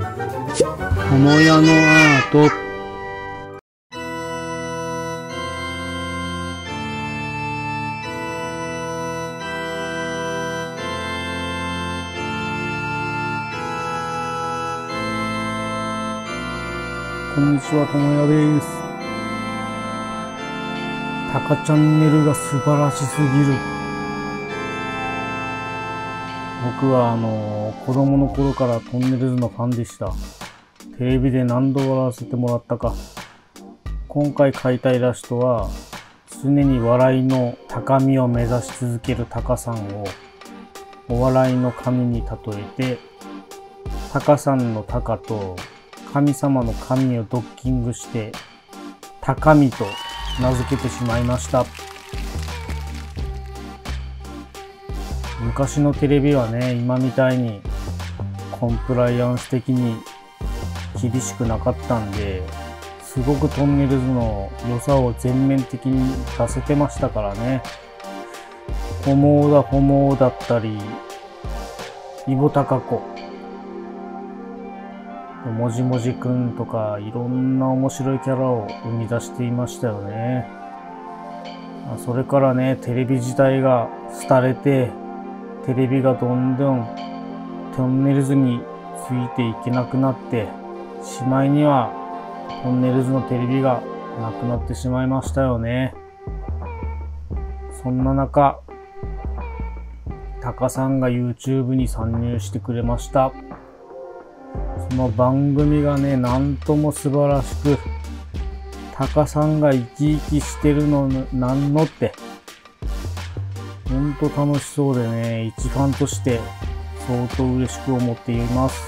桃屋のアートこんにちは、ともやです。タカチャンネルが素晴らしすぎる。僕はあの、子供の頃からトンネルズのファンでした。テレビで何度笑わせてもらったか。今回描いたイラストは、常に笑いの高みを目指し続けるタカさんを、お笑いの神に例えて、タカさんのタカと神様の神をドッキングして、高みと名付けてしまいました。昔のテレビはね、今みたいにコンプライアンス的に厳しくなかったんで、すごくトンネルズの良さを全面的に出せてましたからね。ホモだホモだったり、イボタカコ、もじもじくんとかいろんな面白いキャラを生み出していましたよね。それからね、テレビ自体が廃れて、テレビがどんどんトンネルズについていけなくなって、しまいにはトンネルズのテレビがなくなってしまいましたよね。そんな中、タカさんが YouTube に参入してくれました。その番組がね、なんとも素晴らしく、タカさんが生き生きしてるのなんのって、ほんと楽しそうでね、一ファンとして相当嬉しく思っています。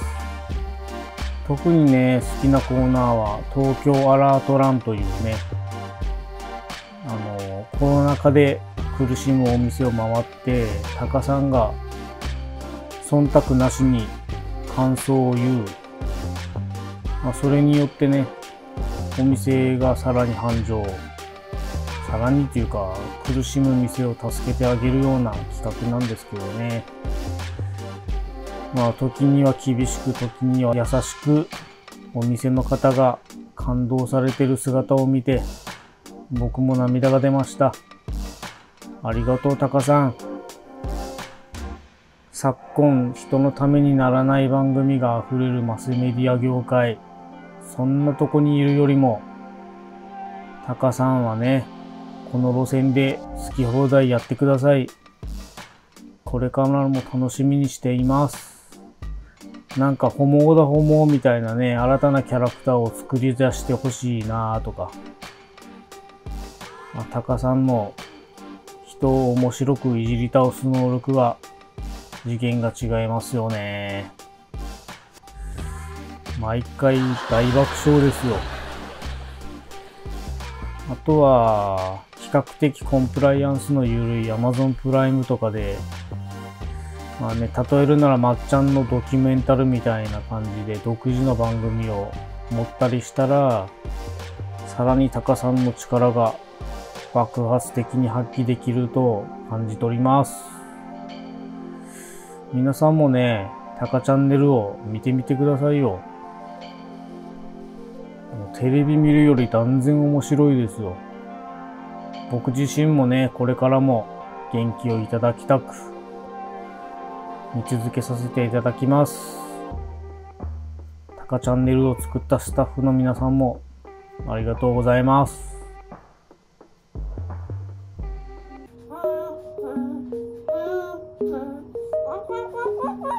特にね、好きなコーナーは東京アラートランというね、あの、コロナ禍で苦しむお店を回って、タカさんが忖度なしに感想を言う。まあ、それによってね、お店がさらに繁盛。さらにというか、苦しむ店を助けてあげるような企画なんですけどね。まあ、時には厳しく、時には優しく、お店の方が感動されてる姿を見て、僕も涙が出ました。ありがとう、タカさん。昨今、人のためにならない番組が溢れるマスメディア業界。そんなとこにいるよりも、タカさんはね、この路線で好き放題やってください。これからも楽しみにしています。なんか、ホモだホモみたいなね、新たなキャラクターを作り出してほしいなとか。まあ、タカさんの人を面白くいじり倒す能力は次元が違いますよね。毎回大爆笑ですよ。あとは、較的コンプライアンスの緩い Amazon プライムとかで、まあね、例えるならまっちゃんのドキュメンタルみたいな感じで独自の番組を持ったりしたら、さらにタカさんの力が爆発的に発揮できると感じ取ります。皆さんもね、タカチャンネルを見てみてくださいよ。テレビ見るより断然面白いですよ。僕自身もね、これからも元気をいただきたく、見続けさせていただきます。タカチャンネルを作ったスタッフの皆さんもありがとうございます。